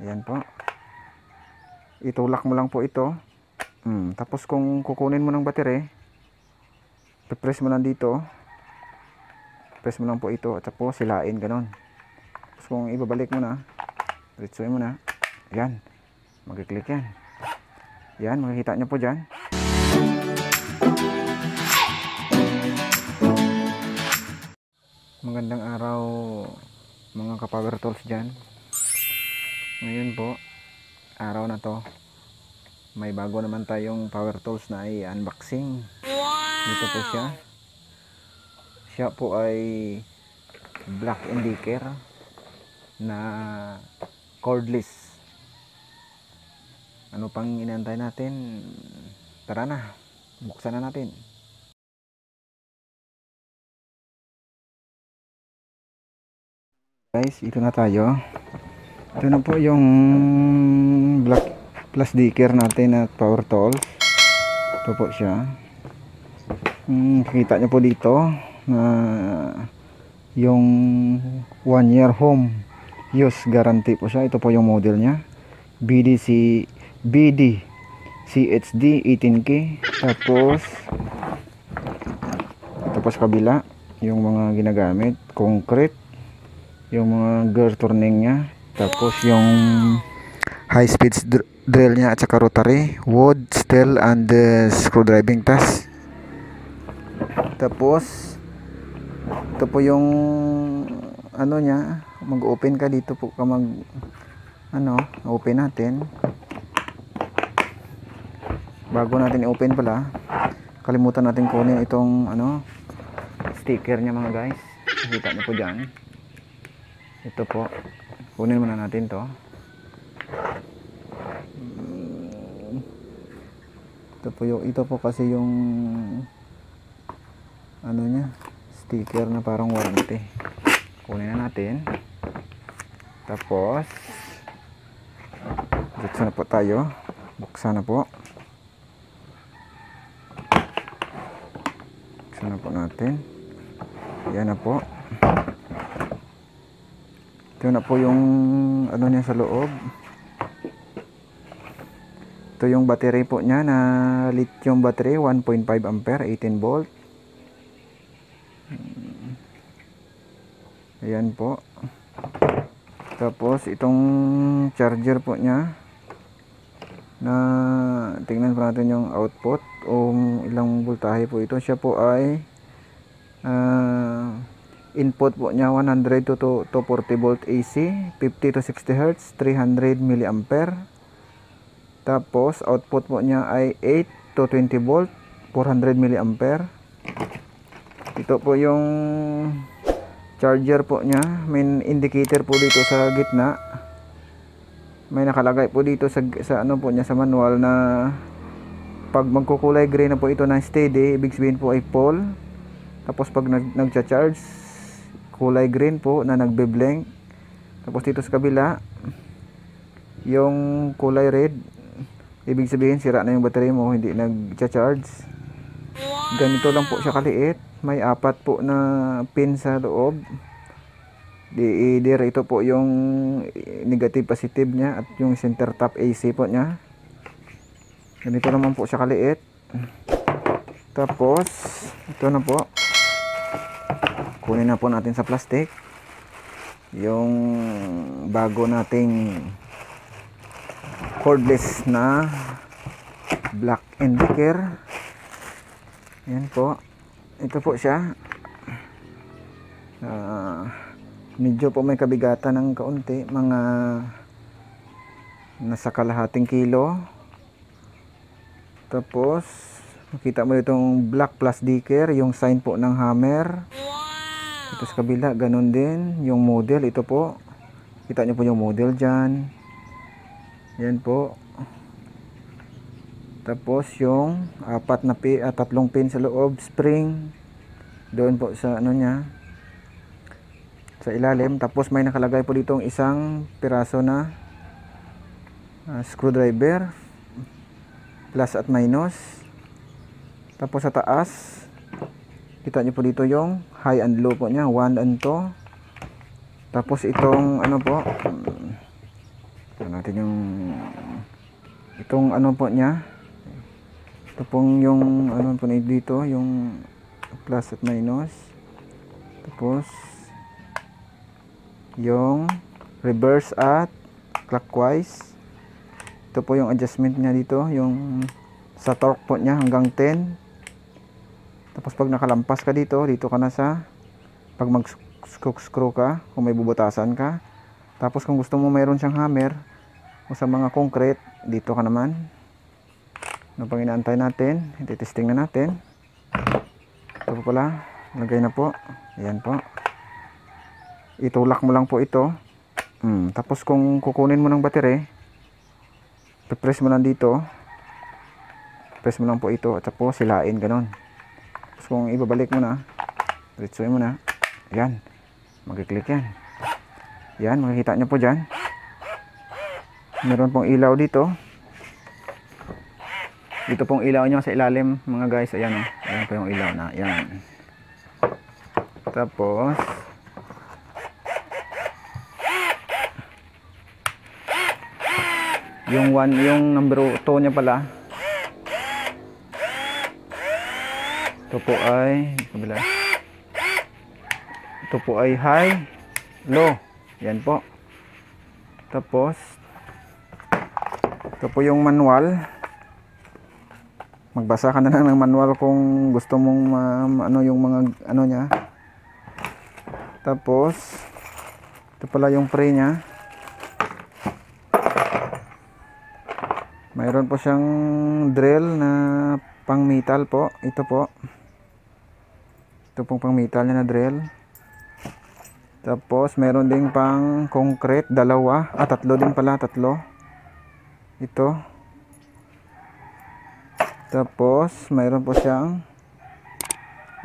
Ayan po. Itulak mo lang po ito. Hmm. Tapos kung kukunin mo ng battery, press mo lang dito. Press mo lang po ito at tapos silain ganon. Tapos kung ibabalik mo na, ritsuin mo na. Ayan. Mag-click yan. Yan, makikita nyo po dyan. Magandang araw mga ka-power tools dyan. Ngayon po, araw na to, may bago naman tayong power tools na i-unboxing. Dito po siya. Siya po ay Black Indicator na cordless. Ano pang inantay natin? Tara na, buksan na natin. Guys, ito na tayo. Ito na po yung black plus dicker natin at power tools. Ito po siya. Hmm, kita nyo po dito na yung one year home use guarantee po siya. Ito po yung model niya. BDC BD CHD 18K tapos tapos kabila yung mga ginagamit concrete yung mga gear turning niya tapos yung high speed dr- drill niya at saka rotary wood steel and uh, screw driving test. Tapos ito po yung ano niya mag open ka dito po ka mag ano open natin. Bago natin i-open pala kalimutan natin kunin itong ano sticker niya mga guys. Nakita niyo po dyan. Ito po kunin muna natin to. Ito po yung ito po kasi yung ano niya sticker na parang warranty. Kunin na natin. Tapos dito na po tayo. Buksan na po. Buksan na po natin. Yan na po ito na po yung ano niya sa loob. Ito yung battery po niya na lithium battery 1.5 ampere 18 volt. Hmm. Ayan po. Tapos itong charger po niya na tingnan po natin yung output o ilang voltahe po ito. Siya po ay ah input po niya 100 to, to, to 40 volt AC 50 to 60 Hz 300 milliampere. Tapos output po niya ay 8 to 20 volt 400 milliampere. Ito po yung charger po niya. May indicator po dito sa gitna. May nakalagay po dito sa, sa ano po niya sa manual na pag magkukulay gray na po ito na steady ibig sabihin po ay full. Tapos pag nag, nagcha-charge kulay green po na nagbe-blank. Tapos dito sa kabila, yung kulay red, ibig sabihin sira na yung battery mo, hindi nag-charge. Ganito lang po siya kaliit. May apat po na pin sa loob. Di, ito po yung negative positive niya at yung center top AC po niya. Ganito naman po siya kaliit. Tapos, ito na po kunin na po natin sa plastic. Yung bago nating cordless na black indicator yan po. Ito po siya. Uh, medyo po may kabigatan ng kaunti. Mga nasa kalahating kilo. Tapos makita mo itong black plus dicker yung sign po ng hammer ito sa kabila, ganun din. Yung model, ito po. Kita nyo po yung model dyan. Yan po. Tapos yung apat na pin, ah, tatlong pin sa loob, spring. Doon po sa ano niya. Sa ilalim. Tapos may nakalagay po dito isang piraso na uh, screwdriver. Plus at minus. Tapos sa taas, kita nyo po dito yung high and low po niya 1 and 2 tapos itong ano po Ito natin yung itong ano po niya. Ito pong yung ano po na dito, yung plus at minus. Tapos yung reverse at clockwise. Ito po yung adjustment niya dito, yung sa torque po niya hanggang 10. Tapos pag nakalampas ka dito, dito ka na sa pag mag screw ka, kung may bubutasan ka. Tapos kung gusto mo mayroon siyang hammer o sa mga concrete, dito ka naman. Ano pang inaantay natin? Iti-testing na natin. Ito po pala. Lagay na po. Ayan po. Itulak mo lang po ito. Hmm. Tapos kung kukunin mo ng battery, press mo lang dito. Press mo lang po ito at tapos silain ganon. Kung ibabalik mo na, ritsuin mo na. Ayan. Magkiklik yan. Yan, makikita nyo po dyan. Meron pong ilaw dito. Dito pong ilaw nyo sa ilalim mga guys. Ayan o. Oh. Ayan po yung ilaw na. Ayan. Tapos. Yung one, yung number 2 niya pala. Ito po ay, kabila. Ito po ay high, low. Yan po. Tapos, ito po yung manual. Magbasa ka na lang ng manual kung gusto mong uh, ano yung mga ano niya. Tapos, ito pala yung pre niya. Mayroon po siyang drill na pang metal po. Ito po. Ito pong pang metal na drill. Tapos meron ding pang concrete, dalawa. Ah, tatlo din pala, tatlo. Ito. Tapos mayroon po siyang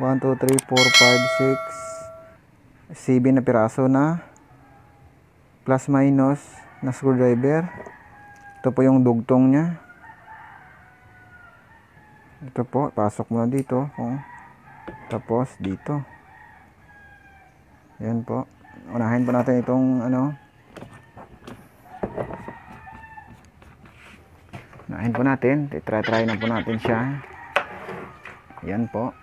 1, 2, 3, 4, 5, 6 7 na piraso na plus minus na screwdriver. Ito po yung dugtong niya. Ito po, pasok mo na dito. Oh. Tapos dito. Yan po. Unahin po natin itong ano. Unahin po natin. Try-try na po natin siya. Yan po.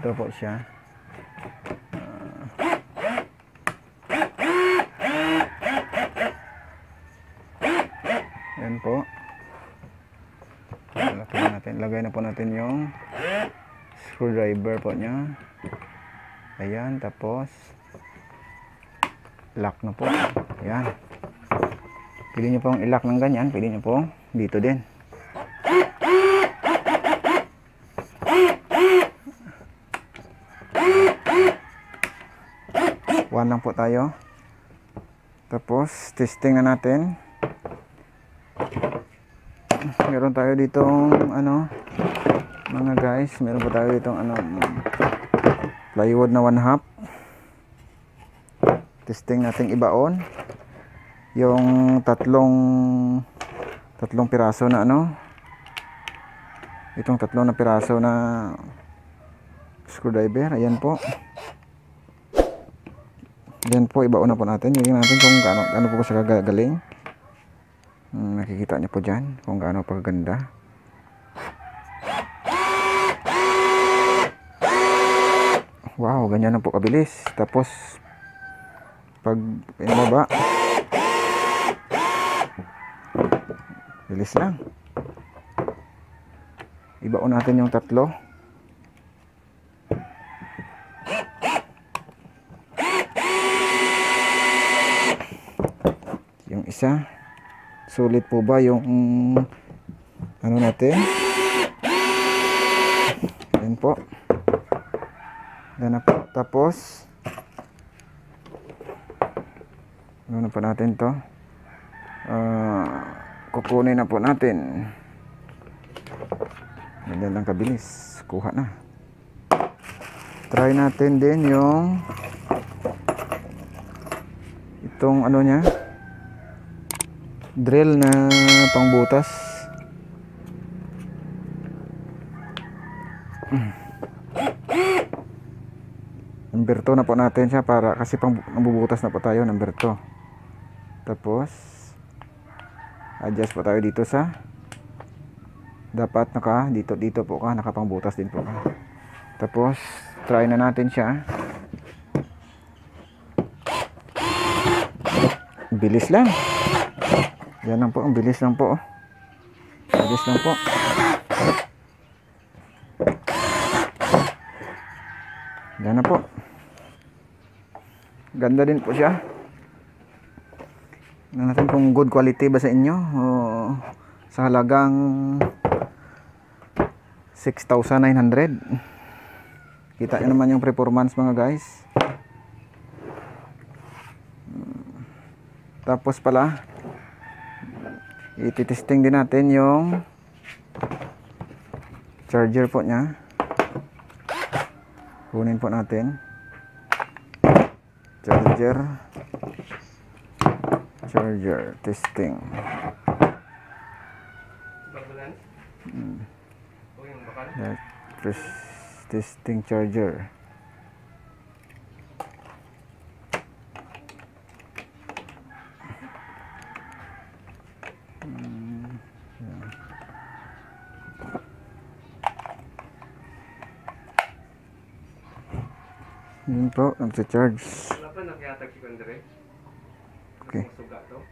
Ito po siya. Yan po. Lagay na po natin yung screwdriver po niya. Ayan tapos lock na po. Ayan. Pili nyo pong ilock ng ganyan pili nyo pong dito din. One lang po tayo. Tapos testing na natin meron tayo ditong ano mga guys meron pa tayo ditong ano plywood na 1 half. Testing nating ibaon. Yung tatlong tatlong piraso na ano itong tatlong na piraso na screwdriver ayan po. Yan po ibaon na po natin. Yung natin kung gaano, ano po siya gagaling nakikita niyo po dyan kung gaano paganda Wow, ganyan na po kabilis. Tapos, pag pinababa, bilis lang. Ibaon natin yung tatlo. Yung isa, sulit po ba yung ano natin? Yan po. Yan na po. Tapos, ano na po natin to? Uh, kukunin na po natin. Ganyan lang kabilis. Kuha na. Try natin din yung itong ano niya drill na pangbutas. number 2 na po natin siya para kasi pang nambubutas na po tayo number 2 tapos adjust po tayo dito sa dapat naka dito dito po ka nakapangbutas din po ka. Tapos try na natin siya. Bilis lang yan lang po ang bilis lang po bilis lang po. Yan na po. Ganda din po siya. Tingnan natin kung good quality ba sa inyo? O sa halagang 6,900 kita nyo naman yung performance mga guys. Tapos pala ititesting din natin yung charger po niya. Kunin po natin. Charger. Charger testing? Hmm. That test- testing charger po, nagsa-charge. Wala pa nagyatag si Kondre? Okay. Suga to?